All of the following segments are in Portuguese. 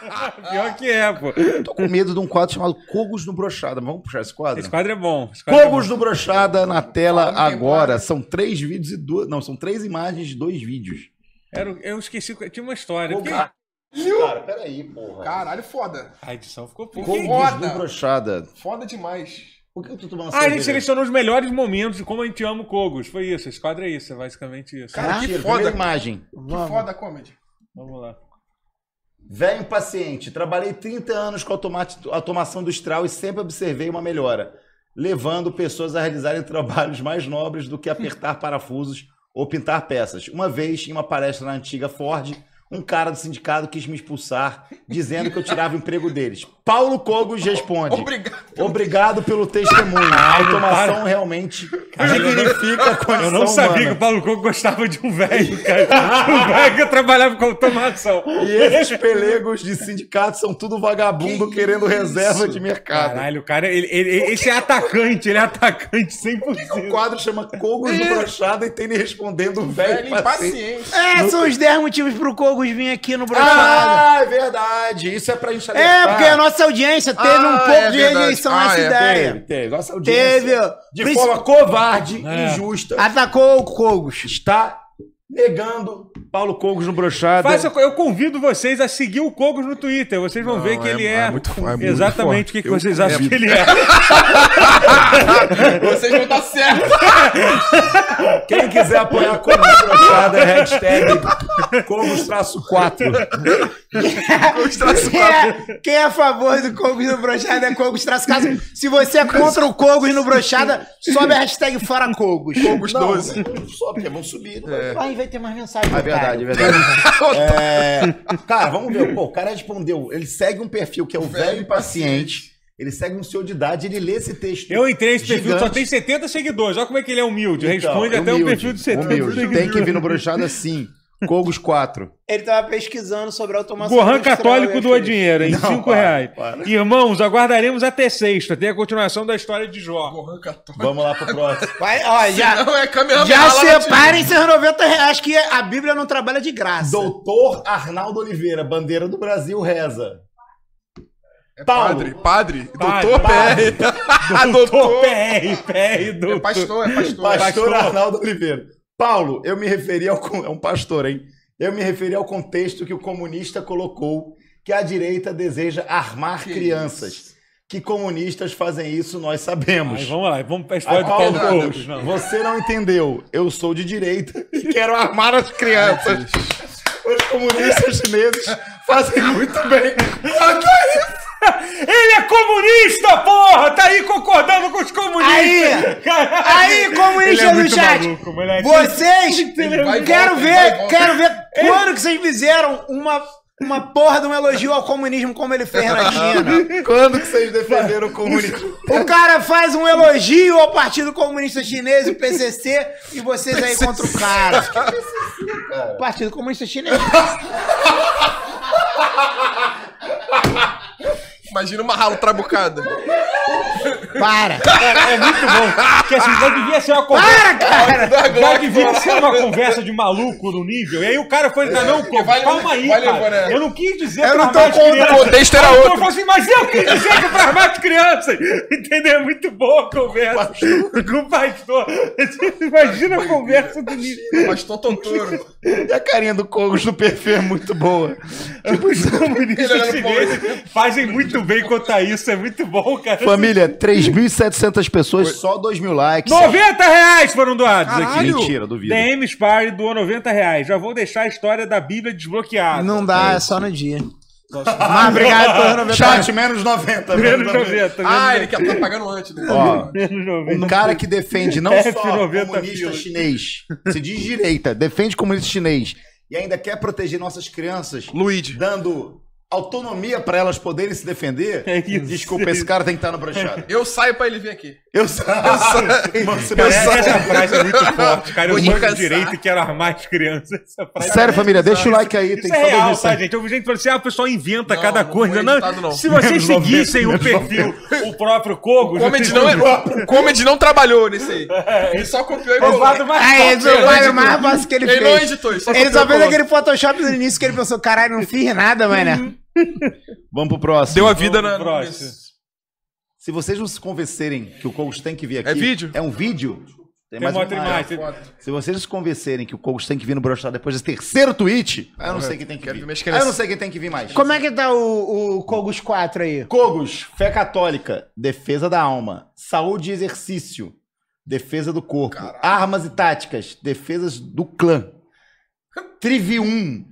Pior que é, pô. Tô com medo de um quadro chamado Cogos no Brochada. Vamos puxar esse quadro? Esse quadro é bom. Quadro é Cogos bom. no Brochada na tela agora. São três vídeos e duas. Não, são três imagens de dois vídeos. Era, eu esqueci, tinha uma história. Cogos- Porque- Cara, peraí, porra. Caralho, foda. A edição ficou pouco. Cogos no Brochada. Foda demais. Por que eu tô tomando Ah, a gente selecionou os melhores momentos de como a gente ama o Kogos. Foi isso. Esse quadro é isso, é basicamente isso. Cara, que foda. primeira imagem. Que foda a comedy. Vamos lá. Velho paciente, trabalhei 30 anos com automati- automação industrial e sempre observei uma melhora, levando pessoas a realizarem trabalhos mais nobres do que apertar parafusos ou pintar peças. Uma vez, em uma palestra na antiga Ford, um cara do sindicato quis me expulsar, dizendo que eu tirava o emprego deles. Paulo Cogos responde: Obrigado. Obrigado pelo testemunho. A automação realmente significa condição Eu não sabia que humana. o Paulo Coco gostava de um velho, cara. um velho que trabalhava com automação. E esses pelegos de sindicato são tudo vagabundo querendo reserva de mercado. Caralho, o cara, ele, ele- esse é atacante, ele é atacante 100%. O quadro chama Cogos do Brochada e tem ele respondendo velho Velho paciente. impaciente. É, são os 10 motivos pro Cogos vir aqui no Brochada. Ah, é verdade. Isso é pra gente é, porque a nossa audiência teve Ah, um pouco é de verdade. rejeição Ah, nessa é. ideia. Teve, teve. Nossa audiência, Teve. de forma covarde, É. injusta, Atacou o Cogos. está negando Paulo Cogos no Brochada. Faça, eu convido vocês a seguir o Cogos no Twitter. Vocês vão Não, ver que é- ele é é, muito é exatamente o que, que Eu vocês acham que ele é. Vocês vão estar certos. Quem quiser apoiar Cogos no Brochada, é hashtag Cogos-4. Quem é, quem é a favor do Cogos no Brochada é Cogos traço caso. Se você é contra o Cogos no Brochada, sobe a hashtag fora Cogos. Cogos Não, 12. só porque vão subir. Aí vai ter mais mensagem. É verdade, é verdade. É, cara, vamos ver. Pô, o cara respondeu. Ele segue um perfil que é o velho impaciente. Ele segue um senhor de idade, ele lê esse texto. Eu entrei nesse perfil, só tem 70 seguidores. Olha como é que ele é humilde. Então, Responde até um humilde, perfil de 70 humilde. seguidores. Tem que vir no brochada sim. Cogos 4. Ele tava pesquisando sobre a automação. Gohan Católico doa dinheiro em Não, 5 para, reais. para. Irmãos, aguardaremos até sexta. Tem a continuação da história de Jó. Porra, católico. Vamos lá pro próximo. Vai, ó, já, Não, é câmera já separem seus 90 reais, que a Bíblia não trabalha de graça. Doutor Arnaldo Oliveira, bandeira do Brasil, reza. Paulo. Padre, padre, Padre, doutor padre. PR. Doutor doutor. PR, PR, É doutor. pastor, é pastor. Pastor, Pastor. Arnaldo Oliveira. Paulo, eu me referi ao. É um pastor, hein? Eu me referi ao contexto que o comunista colocou que a direita deseja armar Que crianças. Que comunistas fazem isso, nós sabemos. Aí, vamos lá, vamos pra história Aí, do Paulo Paulo. Não. Você não entendeu. Eu sou de direita e quero armar as crianças. Os comunistas chineses fazem muito bem. Ele é comunista, porra! Tá aí concordando com os comunistas! Aí! Caralho. Aí, Ele comunista é do muito chat, maluco, moleque. vocês, Ele vai e quero vai ver, quero ver quando que vocês fizeram uma, uma porra de um elogio ao comunismo como ele fez na China. Quando que vocês defenderam o comunismo? O cara faz um elogio ao Partido Comunista Chinês, o PCC, e vocês aí contra o cara. Partido Comunista Chinês. Imagina uma ralo trabucada. Para. Cara, é muito bom. Porque assim, já devia ser uma conversa. Para, cara. Já devia ser uma conversa de maluco no nível. E aí o cara foi dizer, não, Cogos, vai- calma aí, vai cara. né? Eu não quis dizer Eu pra não tô armar crianças. o contexto era outro. Cogos falou assim, mas eu quis dizer que pra armar as crianças. Entendeu? É muito boa a conversa. Com o pastor. Imagina a conversa do nível. Pastor Totoro. E a carinha do Cogos no perfil é muito boa. Os comunistas chineses fazem muito bem contra isso. É muito bom, cara. Família, 3.700 pessoas, só 2 mil likes. 90 reais foram doados aqui. Caralho. Mentira, duvido. DM Spire doou 90 reais. Já vou deixar a história da Bíblia desbloqueada. Não dá, é só no dia. Mas obrigado por 90 Chat, menos 90. Menos 90. Ah, ele quer tá pagando antes. Né? Ó, Menos 90. um cara que defende não só 90 comunista chinês, se diz direita, defende comunista chinês e ainda quer proteger nossas crianças, Luigi. dando autonomia para elas poderem se defender. É isso. Desculpa, esse cara tem que estar no brochado. Eu saio pra ele vir aqui. Eu sei. Mano, você Cara, vai- essa frase é muito forte, cara. Eu descansar. direito e quero armar as crianças. Essa frase Sério, família, deixa o like aí. Isso Tem é real, mil tá, gente? Eu vi gente falando assim, ah, o pessoal inventa Não, cada não coisa. foi Não, editado, não. Se vocês Menos 90, seguissem o perfil, o próprio Kogo... O Comedy não, é, o Comedy não trabalhou nesse aí. Ele só copiou e É colou. forte. foi o mais fácil que ele, Ele fez. não editou, ele só Ele só fez aquele Photoshop no início que ele pensou, caralho, não fiz nada, mano. Vamos pro próximo. Deu a vida Vamos na. próximo. Se vocês não se convencerem que o Kogos tem que vir aqui. É vídeo? É um vídeo? Tem uma outra imagem. imagem. Se vocês se convencerem que o Kogos tem que vir no brochado depois desse terceiro tweet, aí eu não sei quem tem que vir. Aí eu não sei quem tem que vir mais. Como é que tá o, o Kogos 4 aí? Kogos, fé católica, defesa da alma, saúde e exercício, defesa do corpo, armas e táticas, defesas do clã. Trivium,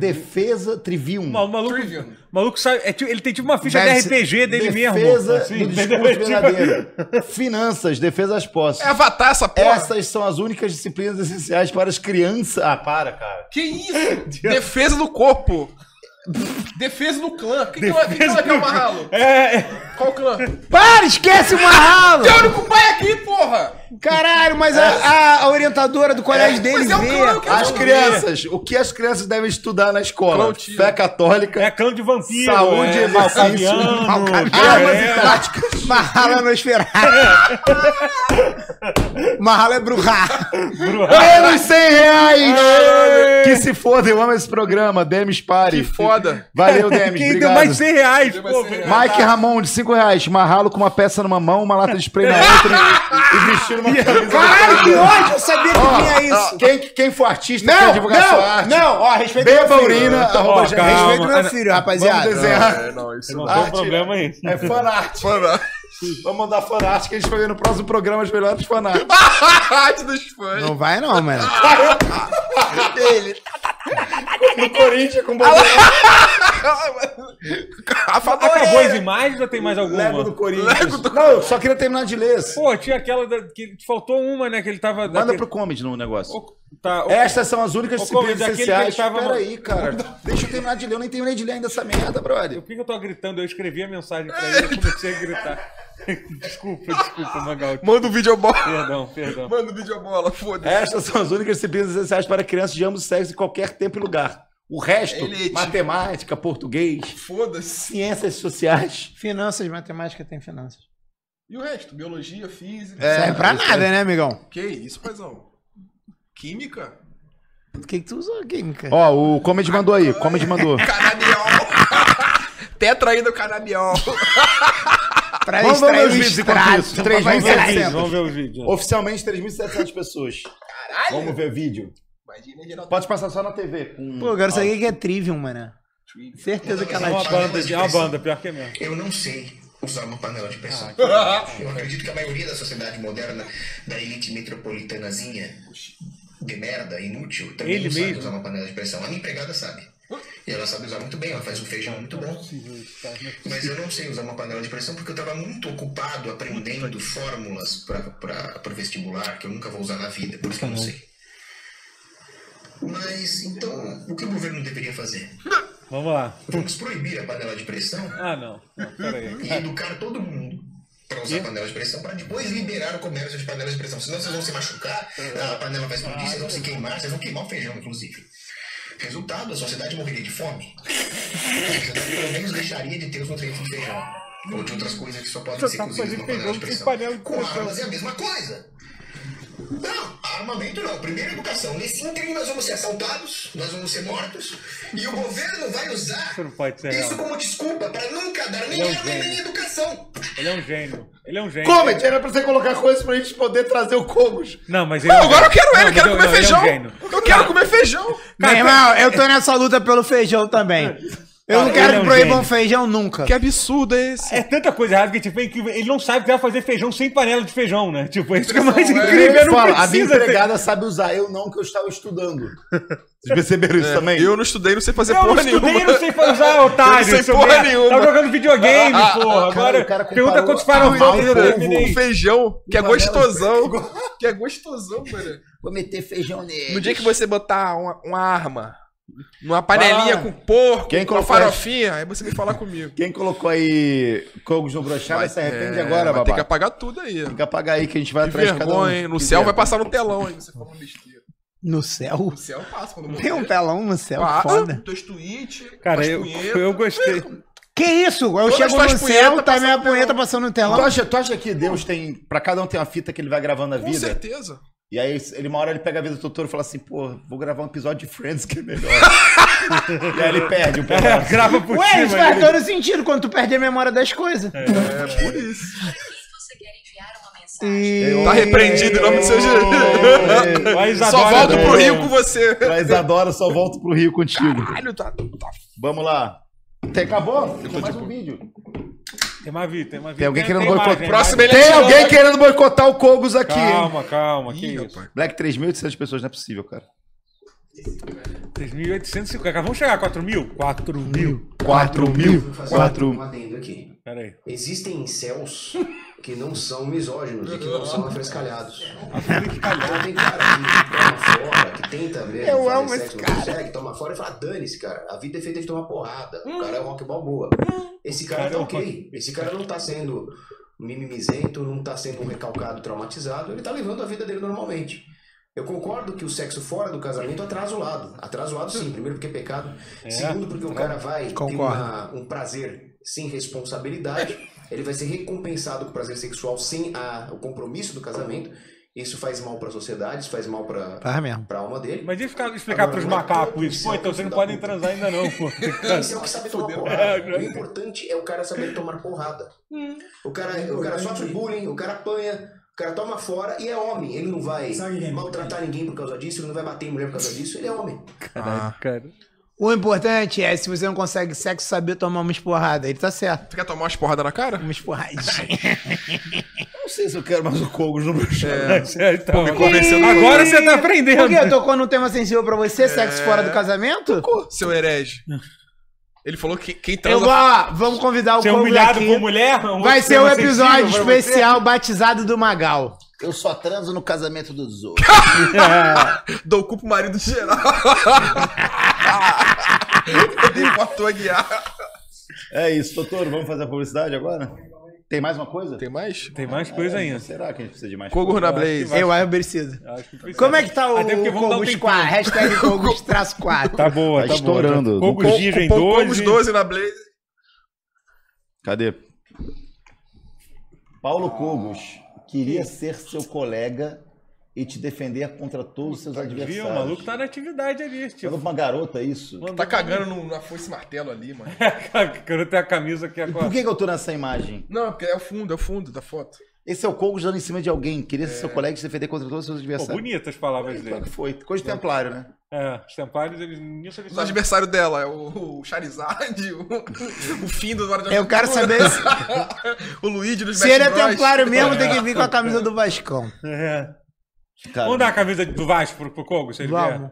defesa Trivium. O maluco, Trivium. maluco sabe. é tipo- ele tem tipo uma ficha Deve de RPG dele mesmo. defesa assim, do discurso Tipo, verdadeiro. Finanças, defesa das posses. É avatar essa porra. Essas são as únicas disciplinas essenciais para as crianças. Ah, para, cara. Que isso? Defesa do corpo. Defesa do clã. Que clã, que clã que é o Marralo? É, é. Qual clã? Para, esquece o Marralo! Tem o único pai aqui, porra! Caralho, mas a, a- a orientadora do colégio deles Mas é vê. clã As eu crianças, o que as crianças devem estudar na escola? Clotilde. Fé católica, É clã de vampiro. Saúde, é exercício, malcaviano, armas e é, táticas. Marralo é Nosferatu. Marralo é Bruhá. Menos 100 reais! Que se foda, eu amo esse programa. Demis Pare. Que foda. Valeu, Demis. Quem deu Obrigado. mais 100 reais, Deu pô, mais 100 velho. reais. Mike Ramon, de 5 reais. Marralo com uma peça numa mão, uma lata de spray na outra e vestindo uma camisa. Caralho, que ódio! Eu sabia que Ó, tinha isso. Quem, quem for artista quer Não, divulgar sua não, arte. não, ó, respeita meu Beba filho. urina, arroba calma. Respeita meu filho, Vamos rapaziada. desenhar. É, não, isso Não não. tem Arte. problema aí. É fanart. Fã, Vamos mandar fanart que a gente vai ver no próximo programa as melhores fanart. Arte dos fãs. Não vai não, mano. No Corinthians com bandeira Rafa Acabou as imagens ou tem mais alguma? Lego do Corinthians. Não, eu só queria terminar de ler. Pô, tinha aquela da, que faltou uma, né? Que ele tava. Manda daquele- pro comedy no negócio. Tá, o- Estas são as únicas disciplinas essenciais. tava- Peraí, cara. Deixa eu terminar de ler. Eu nem terminei de ler ainda essa merda, brother. Por que que eu tô gritando? Eu escrevi a mensagem pra ele e comecei a gritar. desculpa, desculpa, Magal. Manda o videobola. Perdão, perdão. Manda o videobola, foda-se. Estas são as únicas disciplinas essenciais para crianças de ambos sexos em qualquer tempo e lugar. O resto, Elite. matemática, português, Foda-se. ciências sociais. Finanças, matemática tem finanças. E o resto? Biologia, física. Serve pra nada, né, amigão? Que isso, paizão? Química? O que, que tu usou química? Ó, o Comedy mandou aí. Comedy mandou. Canabiol. Tetraído canabiol. pra Vamos ver os o vídeos enquanto isso. pra Três fazer mil e a- setecentos. Vamos ver o vídeo. Oficialmente 3.700 pessoas. Vamos ver vídeo. Imagina geral. Pode passar só na TV. com- Pô, eu quero saber o que é Trivium, mano. Certeza que É ela uma tinha. banda, de- é uma banda, pior que é mesmo. Eu não sei usar uma panela de pressão. Eu acredito que a maioria da sociedade moderna, da elite metropolitanazinha, de merda, inútil, também Ele não sabe mesmo? usar uma panela de pressão. A minha empregada sabe. E ela sabe usar muito bem, ela faz um feijão muito bom. Mas eu não sei usar uma panela de pressão porque eu estava muito ocupado aprendendo fórmulas para o vestibular que eu nunca vou usar na vida, por isso que eu não sei. Mas então, o que o governo deveria fazer? Vamos lá. Vamos proibir a panela de pressão Ah, não. não peraí. e educar todo mundo para usar panela de pressão para depois liberar o comércio de panelas de pressão. Senão vocês vão se machucar, a panela vai explodir, vocês vão se queimar, vocês vão queimar o feijão, inclusive. Resultado, a sociedade morreria de fome. A sociedade pelo menos deixaria de ter os nutrientes do feijão. Ou de outras coisas que só podem Você ser tá cozidas numa panela de pressão. Com armas é a mesma coisa. Não, armamento não. Primeiro educação. Nesse ínterim nós vamos ser assaltados, nós vamos ser mortos. E o governo vai usar Isso não pode ser isso como desculpa para nunca dar nem Ele é um arma nem educação. Ele é um gênio. Ele é um gênio. Comedy, era pra você colocar coisas pra gente poder trazer o Kogos. Não, mas ele Não, é um agora eu gênio. quero ele, Não, eu quero comer é um feijão. Eu quero comer feijão. Meu irmão, eu tô nessa luta pelo feijão também. Eu não quero é que um proíbam gênio. feijão nunca. Que absurdo é esse? É tanta coisa errada que tipo, é incrível. ele não sabe que vai fazer feijão sem panela de feijão, né? Tipo, isso que é mais é. incrível. Ele não fala, a minha precisa ter- empregada sabe usar. Eu não, que eu estava estudando. Vocês perceberam isso também? Eu não estudei, não sei fazer Eu não porra estudei, nenhuma. não sei usar, otário. Eu não sei porra nenhuma. Tá jogando videogame, porra. Cara, Agora, o cara pergunta comparou quantos Final a Fantasy eu terminei. Um feijão, que é gostosão. Que é gostosão, mano. Vou meter feijão nele. No dia que você botar uma, uma arma numa panelinha com porco, Quem com farofinha, aí você vem falar comigo. Quem colocou aí Kogos no brochado vai se arrepende É, agora, vai ter que babá. apagar tudo aí. Tem que apagar aí que a gente vai Que atrás de cada um. vergonha, hein? No Que céu vai vergonha. passar no telão aí, você falando besteira. No céu? No céu passa quando morrer. Tem um telão no céu, Ah, foda. Teus tweets, Cara, eu, eu gostei. Que isso? Eu Todas chego no céu, tá minha punheta passando no Tu telão. acha, tu acha que Deus tem. Pra cada um tem uma fita que ele vai gravando a Com vida? certeza. E aí, ele, uma hora ele pega a vida do Totoro e fala assim, pô, vou gravar um episódio de Friends que é melhor. e aí ele perde o É, pedaço. grava por Ué, isso faz todo sentido quando tu perde a memória das coisas. É por isso. Se você quer enviar uma mensagem. E... Tá repreendido em nome do seu Jesus. Só volto pro Rio com você. Pra Isadora, só volto pro Rio contigo. Caralho, tá, tá Vamos lá. Tem, acabou? Tem mais um vídeo. Tem mais vídeo, tem mais vídeo. Tem alguém querendo boicotar. tem Próximo ele Tem alguém querendo boicotar o Kogos aqui? Calma, calma, que Ih, isso. rapaz. Black 3.800 pessoas, não é possível, cara. 3.850. Vamos chegar a 4 mil? 4 mil. 4 mil. Vou fazer 4 um adendo aqui. Pera aí. Existem incels que não são misóginos e que não são afrescalhados. Então tem cara que toma fora, que tenta mesmo Eu fazer amo sexo, esse não cara. consegue, toma fora e fala, dane-se, cara. A vida é feita de tomar porrada. O cara é rock balboa. Esse cara Cara, tá é ok. Esse cara não tá sendo mimimizento, não tá sendo um recalcado traumatizado, ele tá levando a vida dele normalmente. Eu concordo que o sexo fora do casamento atrasa o lado. Atrasa o lado sim, primeiro porque é pecado. Segundo porque o cara vai ter Concordo. uma- um prazer sem responsabilidade. Ele vai ser recompensado com prazer sexual sem a- o compromisso do casamento. Isso faz mal pra sociedade, isso faz mal mesmo. pra alma dele. Mas deixa eu ficar- explicar pros não é macacos isso. Pô, então vocês não podem transar ainda não, pô. Esse é o que sabe tomar porrada. O importante é o cara saber tomar porrada. O cara, o cara sofre bullying, o cara apanha, o cara toma fora e é homem. Ele não vai maltratar ninguém por causa disso, ele não vai bater em mulher por causa disso, ele é homem. Caralho, cara. O importante é, se você não consegue sexo, saber tomar uma esporrada. Ele tá certo. Tu quer tomar umas porradas na cara? Uma esporradinha. Não sei se eu quero mais o Kogos no meu show. É, então, me agora- convencendo Agora todo. você tá aprendendo. Por quê? Tocou num tema sensível pra você, sexo fora do casamento? Seu herege. Ele falou que quem Eu transa. vou, ó, vamos convidar o Ser Kogo humilhado aqui. por mulher? um Vai ser o tema episódio especial batizado do Magal. Eu só transo no casamento dos outros. Dou o cu pro marido de geral. Ele botou a guiar. É isso, Totoro, vamos fazer a publicidade agora? Tem mais uma coisa? Tem mais? Tem mais coisa ainda. Será que a gente precisa de mais coisa? na Blaze. Eu acho que precisa. Como é que tá o tempinho. 4? Hashtag traço 4. Tá boa, Tá tá, estourando. Cogos Virgem cupom 12. Cogos 12 na Blaze. Cadê? Paulo Cogos queria ser seu colega e te defender contra todos os seus Viu? adversários. O maluco tá na atividade ali, Mandou tipo. pra uma garota isso? Tá cagando no, na foice martelo ali, mano. Quero ter a camisa que é com a... Por que, que eu tô nessa imagem? Não, porque é o fundo, é o fundo da foto. Esse é o Cogos dando em cima de alguém. Queria ser seu colega e te defender contra todos os seus Pô, adversários. bonitas as palavras Claro dele. que foi. Coisa de templário, né? É, os templários, eles, nisso eles O adversário dela é o, o Charizard, o, o fim do Guardião Eu quero saber se, o Luigi dos se ele é templário mesmo, tem que vir com a camisa do Vascão. É. Cara, Vamos dar a camisa do Vasco pro, pro Kogo, se ele Vamos. vier?